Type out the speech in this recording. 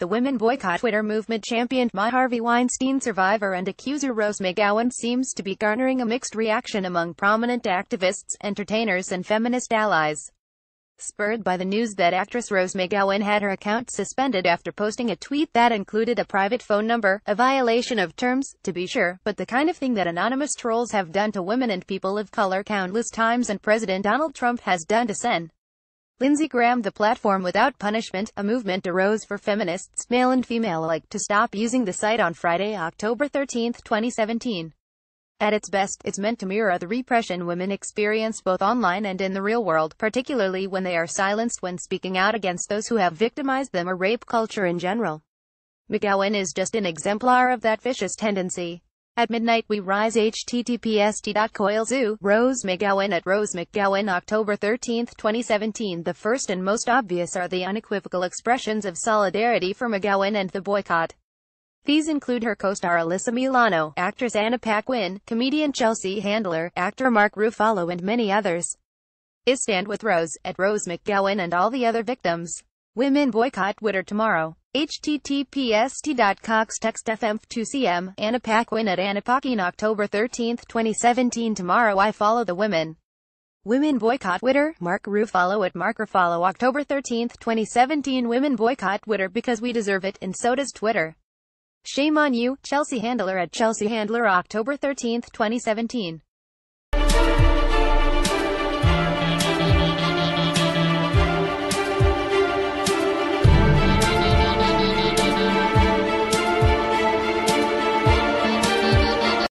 The women boycott Twitter movement champion, my Harvey Weinstein survivor and accuser Rose McGowan seems to be garnering a mixed reaction among prominent activists, entertainers and feminist allies. Spurred by the news that actress Rose McGowan had her account suspended after posting a tweet that included a private phone number, a violation of terms, to be sure, but the kind of thing that anonymous trolls have done to women and people of color countless times and President Donald Trump has done to Sen. Lindsey Graham The platform without punishment, a movement arose for feminists, male and female alike, to stop using the site on Friday, October 13, 2017. At its best, it's meant to mirror the repression women experience both online and in the real world, particularly when they are silenced when speaking out against those who have victimized them or rape culture in general. McGowan is just an exemplar of that vicious tendency. At midnight we rise https t.coilzoo, Rose McGowan at Rose McGowan October 13, 2017 The first and most obvious are the unequivocal expressions of solidarity for McGowan and the boycott. These include her co-star Alyssa Milano, actress Anna Paquin, comedian Chelsea Handler, actor Mark Ruffalo and many others. Is stand with Rose, at Rose McGowan and all the other victims. Women boycott Twitter tomorrow. Https t.cox text fm2cm, Anna at Anna Paquin October 13, 2017 Tomorrow I follow the women. Women boycott Twitter, Mark Ruffalo at Mark Ruffalo October 13, 2017 Women boycott Twitter because we deserve it, and so does Twitter. Shame on you, Chelsea Handler at Chelsea Handler October 13, 2017